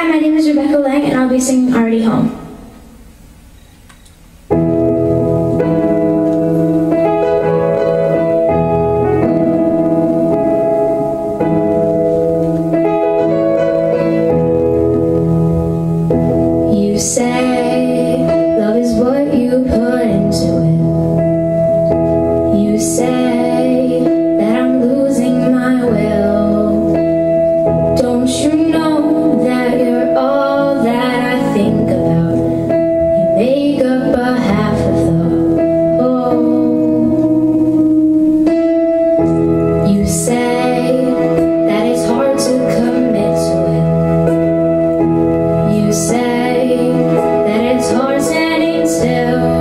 Hi, my name is Rebecca Lang, and I'll be singing Already Home. You say love is what you put into it. You say that I'm losing my will. Don't you still